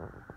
Mm-hmm.